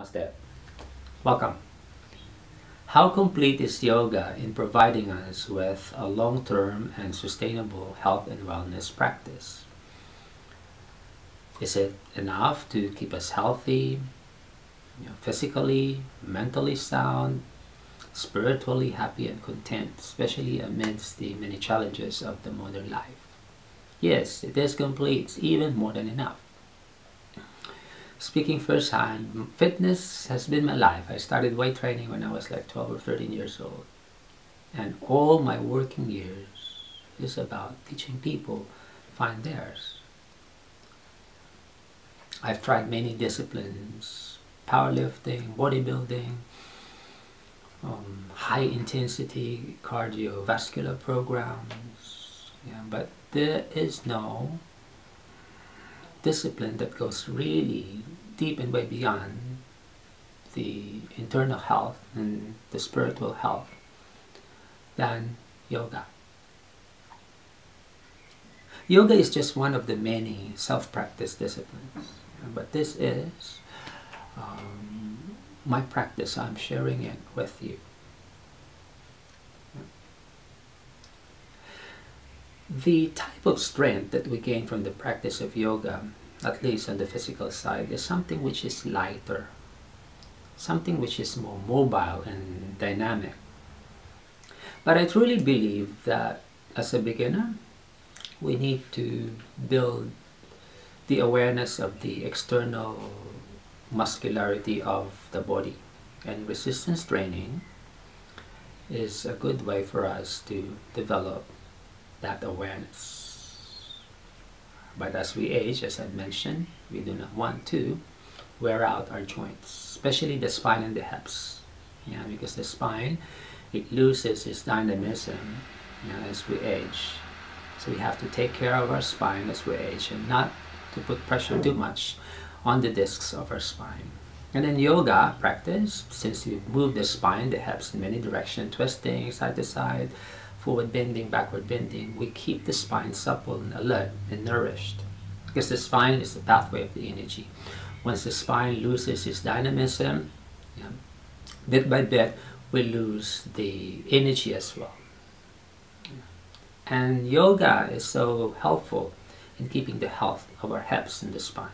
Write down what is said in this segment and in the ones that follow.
Namaste. Welcome. How complete is yoga in providing us with a long-term and sustainable health and wellness practice? Is it enough to keep us healthy, you know, physically, mentally sound, spiritually happy and content, especially amidst the many challenges of the modern life? Yes, it is complete, even more than enough. Speaking firsthand, fitness has been my life. I started weight training when I was like 12 or 13 years old. And all my working years is about teaching people find theirs. I've tried many disciplines, powerlifting, bodybuilding, um, high intensity cardiovascular programs, yeah, but there is no discipline that goes really deep and way beyond the internal health and the spiritual health than yoga. Yoga is just one of the many self-practice disciplines, but this is um, my practice. I'm sharing it with you. The type of strength that we gain from the practice of yoga, at least on the physical side, is something which is lighter, something which is more mobile and dynamic. But I truly believe that as a beginner, we need to build the awareness of the external muscularity of the body. And resistance training is a good way for us to develop that awareness. But as we age, as I mentioned, we do not want to wear out our joints, especially the spine and the hips. Yeah, because the spine, it loses its dynamism as we age. So we have to take care of our spine as we age and not to put pressure too much on the discs of our spine. And then yoga practice, since you move the spine, the hips in many directions, twisting side to side, forward bending, backward bending, we keep the spine supple and alert and nourished. Because the spine is the pathway of the energy. Once the spine loses its dynamism, yeah, bit by bit, we lose the energy as well. And yoga is so helpful in keeping the health of our hips and the spine.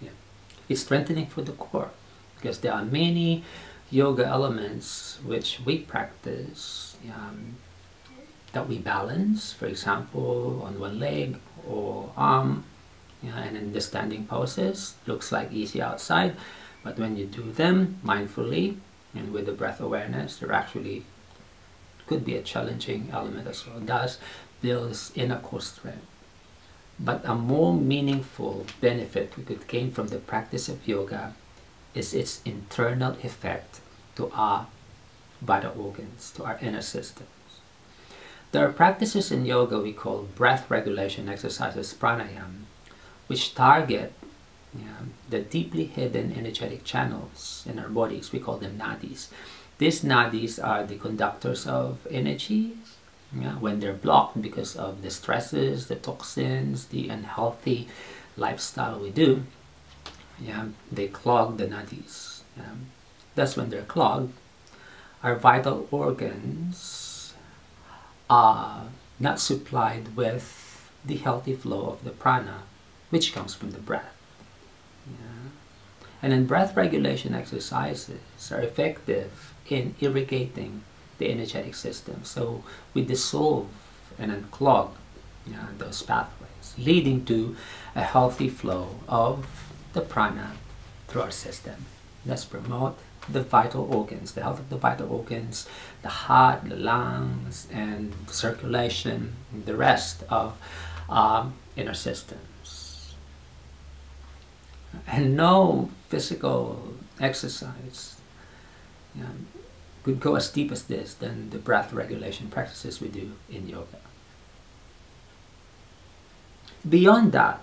Yeah. It's strengthening for the core because there are many yoga elements which we practice um, that we balance, for example, on one leg or arm, yeah, and in the standing poses, looks like easy outside, but when you do them mindfully and with the breath awareness, they're actually could be a challenging element as well. Thus, builds inner core strength. But a more meaningful benefit we could gain from the practice of yoga is its internal effect to our vital organs, to our inner systems. There are practices in yoga we call breath regulation exercises, pranayama, which target yeah, the deeply hidden energetic channels in our bodies. We call them nadis. These nadis are the conductors of energy. When they're blocked because of the stresses, the toxins, the unhealthy lifestyle we do, yeah, they clog the nadis. Yeah. Thus, when they're clogged, our vital organs are not supplied with the healthy flow of the prana, which comes from the breath. Yeah. And then breath regulation exercises are effective in irrigating the energetic system. So we dissolve and unclog yeah, those pathways, leading to a healthy flow of the prana through our system. Let's promote the vital organs, the health of the vital organs, the heart, the lungs, and circulation, and the rest of um, inner systems. And no physical exercise you know, could go as deep as this than the breath regulation practices we do in yoga. Beyond that,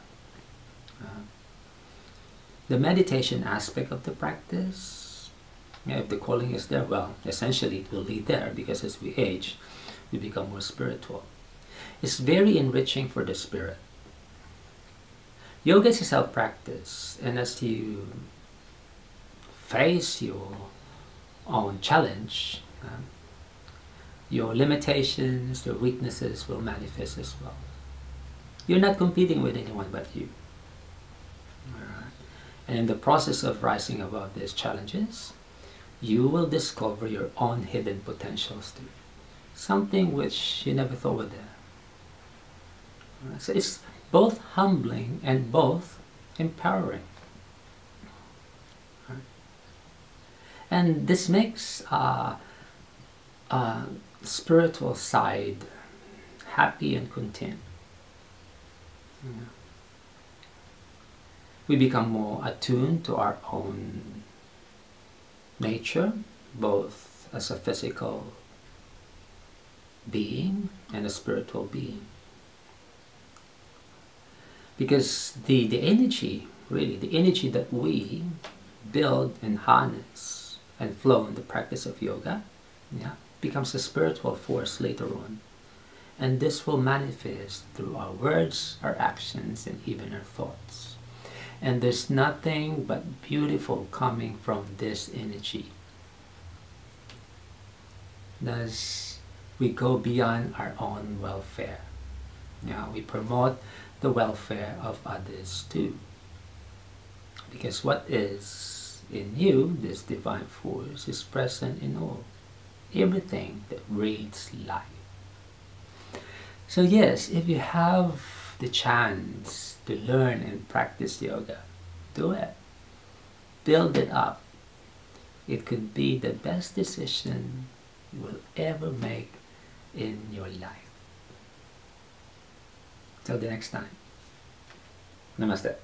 the meditation aspect of the practice, yeah, if the calling is there, well, essentially it will lead there because as we age, we become more spiritual. It's very enriching for the spirit. Yoga is a self-practice, and as you face your own challenge, um, your limitations, your weaknesses will manifest as well. You're not competing with anyone but you. And in the process of rising above these challenges, you will discover your own hidden potentials too. Something which you never thought were there. So it's both humbling and both empowering. And this makes a spiritual side happy and content. Yeah. We become more attuned to our own nature, both as a physical being and a spiritual being. Because the, the energy, really, the energy that we build and harness and flow in the practice of yoga, yeah, becomes a spiritual force later on. And this will manifest through our words, our actions, and even our thoughts. And there's nothing but beautiful coming from this energy. Thus, we go beyond our own welfare. Yeah, we promote the welfare of others too. Because what is in you, this divine force, is present in all. Everything that breathes life. So yes, if you have the chance to learn and practice yoga, do it. Build it up. It could be the best decision you will ever make in your life. Till the next time. Namaste.